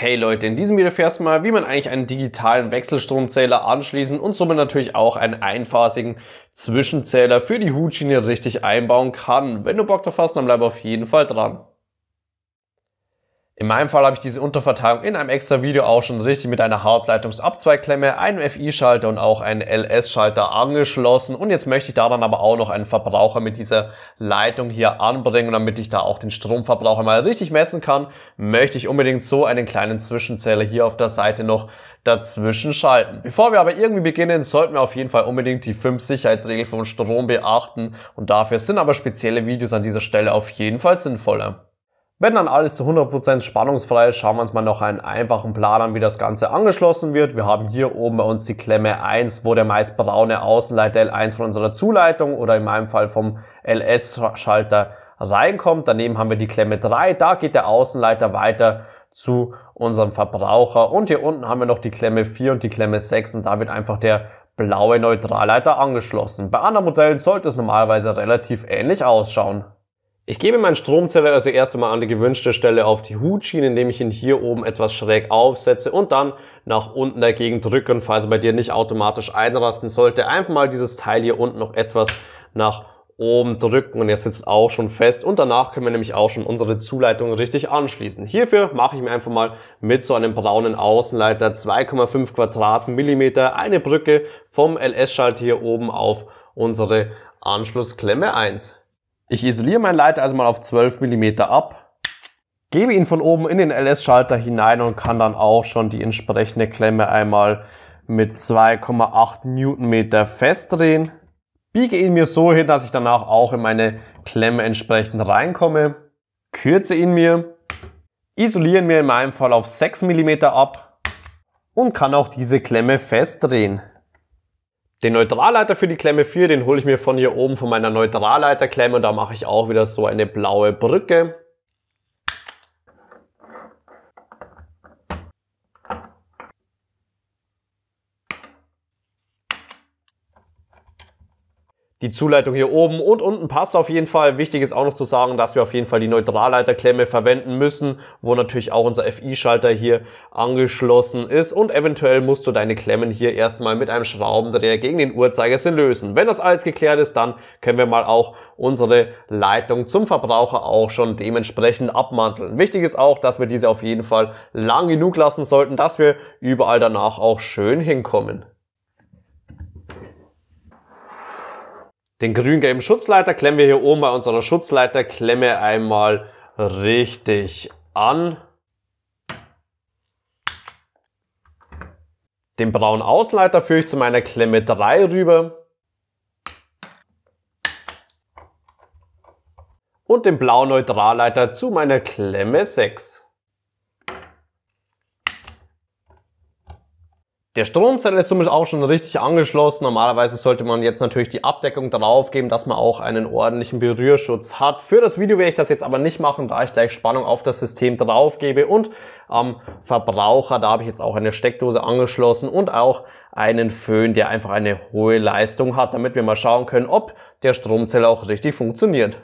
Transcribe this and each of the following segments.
Hey Leute, in diesem Video erfährst du mal, wie man eigentlich einen digitalen Wechselstromzähler anschließen und somit natürlich auch einen einphasigen Zwischenzähler für die Hutschiene richtig einbauen kann. Wenn du Bock drauf hast, dann bleib auf jeden Fall dran. In meinem Fall habe ich diese Unterverteilung in einem extra Video auch schon richtig mit einer Hauptleitungsabzweigklemme, einem FI-Schalter und auch einem LS-Schalter angeschlossen. Und jetzt möchte ich da dann aber auch noch einen Verbraucher mit dieser Leitung hier anbringen. Und damit ich da auch den Stromverbraucher mal richtig messen kann, möchte ich unbedingt so einen kleinen Zwischenzähler hier auf der Seite noch dazwischen schalten. Bevor wir aber irgendwie beginnen, sollten wir auf jeden Fall unbedingt die fünf Sicherheitsregeln vom Strom beachten. Und dafür sind aber spezielle Videos an dieser Stelle auf jeden Fall sinnvoller. Wenn dann alles zu 100% spannungsfrei ist, schauen wir uns mal noch einen einfachen Plan an, wie das Ganze angeschlossen wird. Wir haben hier oben bei uns die Klemme 1, wo der meist braune Außenleiter L1 von unserer Zuleitung oder in meinem Fall vom LS-Schalter reinkommt. Daneben haben wir die Klemme 3, da geht der Außenleiter weiter zu unserem Verbraucher. Und hier unten haben wir noch die Klemme 4 und die Klemme 6 und da wird einfach der blaue Neutralleiter angeschlossen. Bei anderen Modellen sollte es normalerweise relativ ähnlich ausschauen. Ich gebe meinen Stromzähler also erst einmal an die gewünschte Stelle auf die Hutschiene, indem ich ihn hier oben etwas schräg aufsetze und dann nach unten dagegen drücke und falls er bei dir nicht automatisch einrasten sollte, einfach mal dieses Teil hier unten noch etwas nach oben drücken und er sitzt auch schon fest und danach können wir nämlich auch schon unsere Zuleitung richtig anschließen. Hierfür mache ich mir einfach mal mit so einem braunen Außenleiter 2,5 Quadratmillimeter eine Brücke vom LS-Schalter hier oben auf unsere Anschlussklemme 1. Ich isoliere meinen Leiter also mal auf 12 mm ab, gebe ihn von oben in den LS-Schalter hinein und kann dann auch schon die entsprechende Klemme einmal mit 2,8 Newtonmeter festdrehen. Biege ihn mir so hin, dass ich danach auch in meine Klemme entsprechend reinkomme. Kürze ihn mir, isoliere mir in meinem Fall auf 6 mm ab und kann auch diese Klemme festdrehen. Den Neutralleiter für die Klemme 4, den hole ich mir von hier oben von meiner Neutralleiterklemme und da mache ich auch wieder so eine blaue Brücke. Die Zuleitung hier oben und unten passt auf jeden Fall. Wichtig ist auch noch zu sagen, dass wir auf jeden Fall die Neutralleiterklemme verwenden müssen, wo natürlich auch unser FI-Schalter hier angeschlossen ist und eventuell musst du deine Klemmen hier erstmal mit einem Schraubendreher gegen den Uhrzeigersinn lösen. Wenn das alles geklärt ist, dann können wir mal auch unsere Leitung zum Verbraucher auch schon dementsprechend abmanteln. Wichtig ist auch, dass wir diese auf jeden Fall lang genug lassen sollten, dass wir überall danach auch schön hinkommen. Den grün-gelben Schutzleiter klemmen wir hier oben bei unserer Schutzleiterklemme einmal richtig an. Den braunen Außenleiter führe ich zu meiner Klemme 3 rüber. Und den blauen Neutralleiter zu meiner Klemme 6. Der Stromzähler ist somit auch schon richtig angeschlossen. Normalerweise sollte man jetzt natürlich die Abdeckung darauf geben, dass man auch einen ordentlichen Berührschutz hat. Für das Video werde ich das jetzt aber nicht machen, da ich gleich Spannung auf das System drauf gebe und am Verbraucher, da habe ich jetzt auch eine Steckdose angeschlossen und auch einen Föhn, der einfach eine hohe Leistung hat, damit wir mal schauen können, ob der Stromzähler auch richtig funktioniert.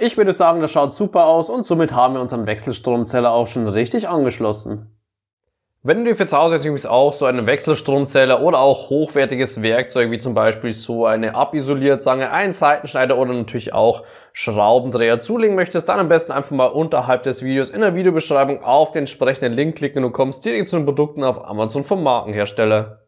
Ich würde sagen, das schaut super aus und somit haben wir unseren Wechselstromzähler auch schon richtig angeschlossen. Wenn du dir für zu Hause übrigens auch so einen Wechselstromzähler oder auch hochwertiges Werkzeug wie zum Beispiel so eine Abisolierzange, einen Seitenschneider oder natürlich auch Schraubendreher zulegen möchtest, dann am besten einfach mal unterhalb des Videos in der Videobeschreibung auf den entsprechenden Link klicken und du kommst direkt zu den Produkten auf Amazon vom Markenhersteller.